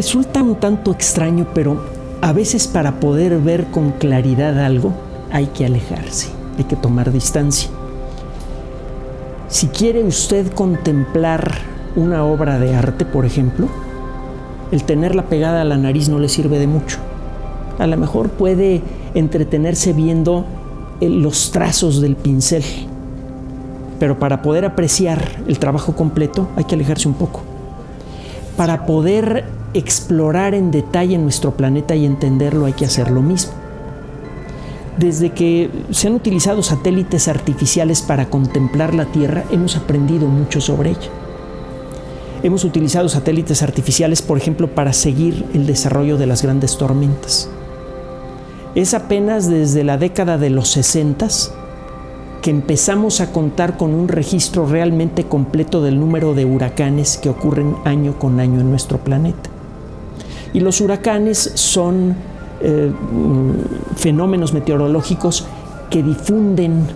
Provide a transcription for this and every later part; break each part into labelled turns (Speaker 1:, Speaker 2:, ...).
Speaker 1: Resulta un tanto extraño, pero a veces para poder ver con claridad algo hay que alejarse, hay que tomar distancia. Si quiere usted contemplar una obra de arte, por ejemplo, el tenerla pegada a la nariz no le sirve de mucho. A lo mejor puede entretenerse viendo los trazos del pincel, pero para poder apreciar el trabajo completo hay que alejarse un poco. Para poder explorar en detalle nuestro planeta y entenderlo hay que hacer lo mismo. Desde que se han utilizado satélites artificiales para contemplar la Tierra, hemos aprendido mucho sobre ella. Hemos utilizado satélites artificiales, por ejemplo, para seguir el desarrollo de las grandes tormentas. Es apenas desde la década de los 60 que empezamos a contar con un registro realmente completo del número de huracanes que ocurren año con año en nuestro planeta. Y los huracanes son eh, fenómenos meteorológicos que difunden,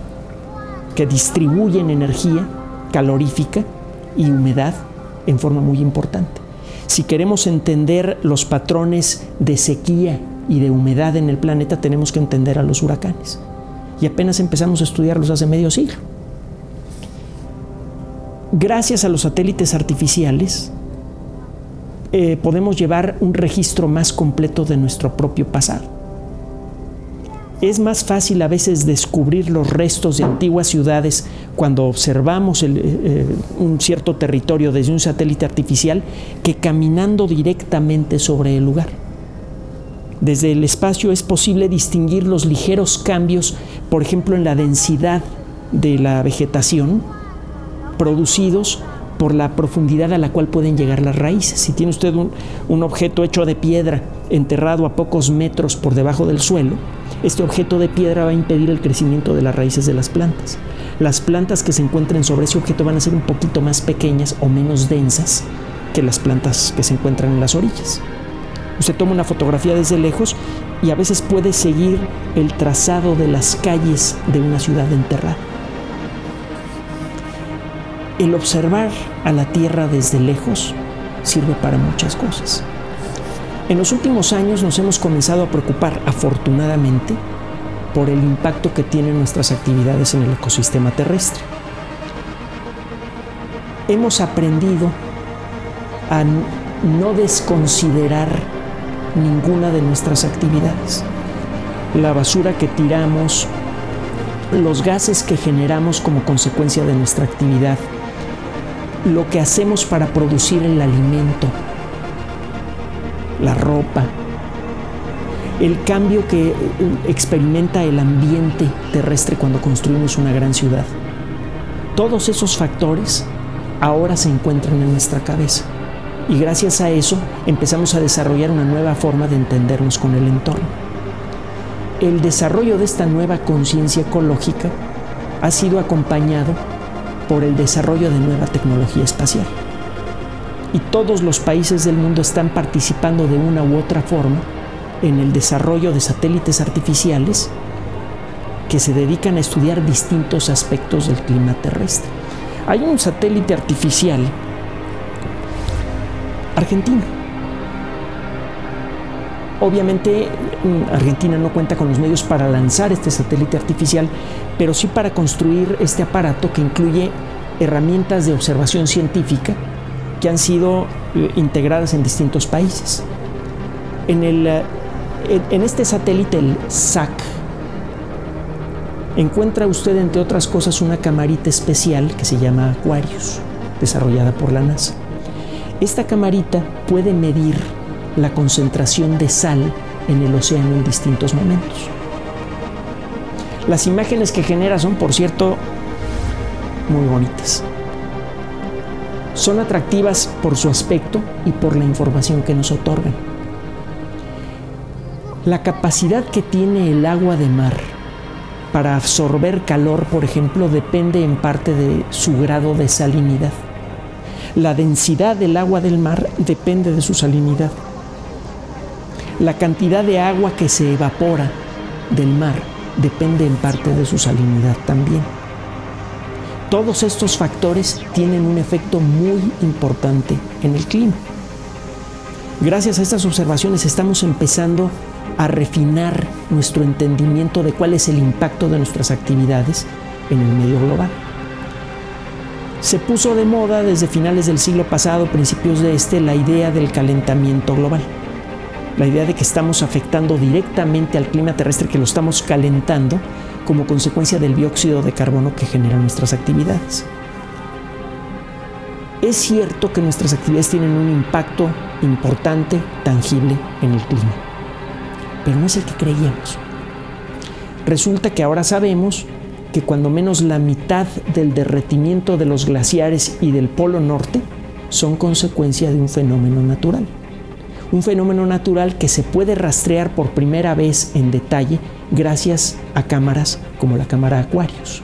Speaker 1: que distribuyen energía calorífica y humedad en forma muy importante. Si queremos entender los patrones de sequía y de humedad en el planeta, tenemos que entender a los huracanes. Y apenas empezamos a estudiarlos hace medio siglo. Gracias a los satélites artificiales, eh, podemos llevar un registro más completo de nuestro propio pasado. Es más fácil a veces descubrir los restos de antiguas ciudades cuando observamos eh, eh, un cierto territorio desde un satélite artificial que caminando directamente sobre el lugar. Desde el espacio es posible distinguir los ligeros cambios, por ejemplo, en la densidad de la vegetación producidos por la profundidad a la cual pueden llegar las raíces. Si tiene usted un, un, objeto hecho de piedra enterrado a pocos metros por debajo del suelo, este objeto de piedra va a impedir el crecimiento de las raíces de las plantas. Las plantas que se encuentren sobre ese objeto van a ser un poquito más pequeñas o menos densas que las plantas que se encuentran en las orillas. Usted toma una fotografía desde lejos y a veces puede seguir el trazado de las calles de una ciudad enterrada. El observar a la Tierra desde lejos sirve para muchas cosas. En los últimos años nos hemos comenzado a preocupar, afortunadamente, por el impacto que tienen nuestras actividades en el ecosistema terrestre. Hemos aprendido a no desconsiderar ninguna de nuestras actividades. La basura que tiramos, los gases que generamos como consecuencia de nuestra actividad, lo que hacemos para producir el alimento, la ropa, el cambio que experimenta el ambiente terrestre cuando construimos una gran ciudad. Todos esos factores ahora se encuentran en nuestra cabeza y gracias a eso empezamos a desarrollar una nueva forma de entendernos con el entorno. El desarrollo de esta nueva conciencia ecológica ha sido acompañado por el desarrollo de nueva tecnología espacial. Y todos los países del mundo están participando de una u otra forma en el desarrollo de satélites artificiales que se dedican a estudiar distintos aspectos del clima terrestre. Hay un satélite artificial argentino. Obviamente mm, Argentina no cuenta con los medios para lanzar este satélite artificial, pero sí para construir este aparato que incluye herramientas de observación científica que han sido eh, integradas en distintos países. En, el, eh, en este satélite, el SAC, encuentra usted, entre otras cosas, una camarita especial que se llama Aquarius, desarrollada por la NASA. Esta camarita puede medir la concentración de sal en el océano en distintos momentos. Las imágenes que genera son, por cierto, muy bonitas. Son atractivas por su aspecto y por la información que nos otorgan. La capacidad que tiene el agua de mar para absorber calor, por ejemplo, depende en parte de su grado de salinidad. La densidad del agua del mar depende de su salinidad. La cantidad de agua que se evapora del mar depende en parte de su salinidad también. Todos estos factores tienen un efecto muy importante en el clima. Gracias a estas observaciones estamos empezando a refinar nuestro entendimiento de cuál es el impacto de nuestras actividades en el medio global. Se puso de moda desde finales del siglo pasado, principios de este, la idea del calentamiento global. La idea de que estamos afectando directamente al clima terrestre, que lo estamos calentando como consecuencia del dióxido de carbono que generan nuestras actividades. Es cierto que nuestras actividades tienen un impacto importante, tangible en el clima, pero no es el que creíamos. Resulta que ahora sabemos que cuando menos la mitad del derretimiento de los glaciares y del Polo Norte son consecuencia de un fenómeno natural. Un fenómeno natural que se puede rastrear por primera vez en detalle gracias a cámaras como la cámara Aquarius.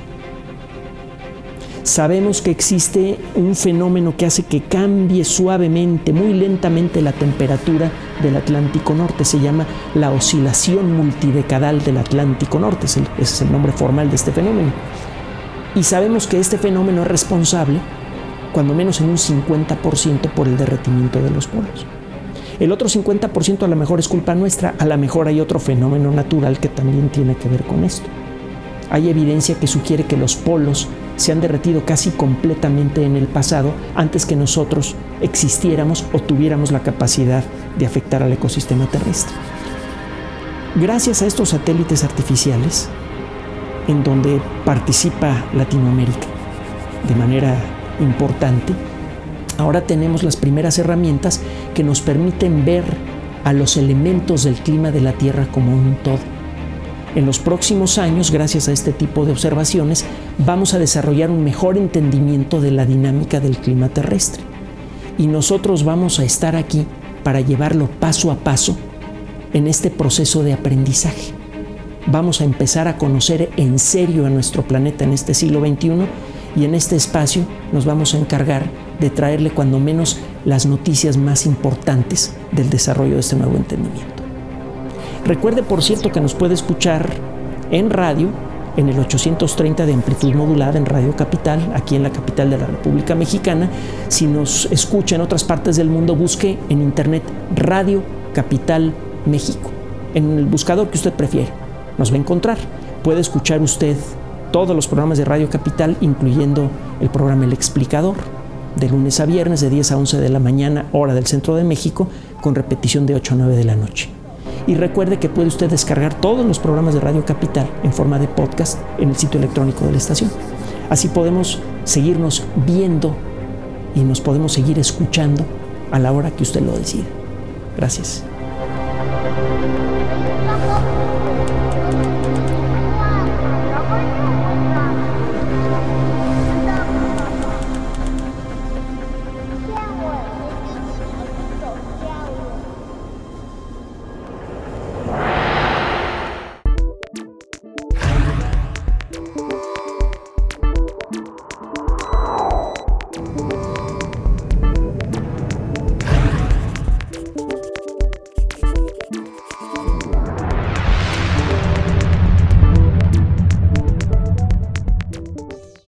Speaker 1: Sabemos que existe un fenómeno que hace que cambie suavemente, muy lentamente la temperatura del Atlántico Norte. Se llama la oscilación multidecadal del Atlántico Norte. Ese es el nombre formal de este fenómeno. Y sabemos que este fenómeno es responsable, cuando menos en un 50%, por el derretimiento de los polos. El otro 50% a lo mejor es culpa nuestra, a lo mejor hay otro fenómeno natural que también tiene que ver con esto. Hay evidencia que sugiere que los polos se han derretido casi completamente en el pasado antes que nosotros existiéramos o tuviéramos la capacidad de afectar al ecosistema terrestre. Gracias a estos satélites artificiales, en donde participa Latinoamérica de manera importante, ahora tenemos las primeras herramientas que nos permiten ver a los elementos del clima de la Tierra como un todo en los próximos años, gracias a este tipo de observaciones, vamos a desarrollar un mejor entendimiento de la dinámica del clima terrestre. Y nosotros vamos a estar aquí para llevarlo paso a paso en este proceso de aprendizaje. Vamos a empezar a conocer en serio a nuestro planeta en este siglo XXI y en este espacio nos vamos a encargar de traerle cuando menos las noticias más importantes del desarrollo de este nuevo entendimiento. Recuerde, por cierto, que nos puede escuchar en radio, en el 830 de amplitud modulada en Radio Capital, aquí en la capital de la República Mexicana. Si nos escucha en otras partes del mundo, busque en internet Radio Capital México, en el buscador que usted prefiere. Nos va a encontrar. Puede escuchar usted todos los programas de Radio Capital, incluyendo el programa El Explicador, de lunes a viernes, de 10 a 11 de la mañana, hora del centro de México, con repetición de 8 a 9 de la noche. Y recuerde que puede usted descargar todos los programas de Radio Capital en forma de podcast en el sitio electrónico de la estación. Así podemos seguirnos viendo y nos podemos seguir escuchando a la hora que usted lo decida. Gracias.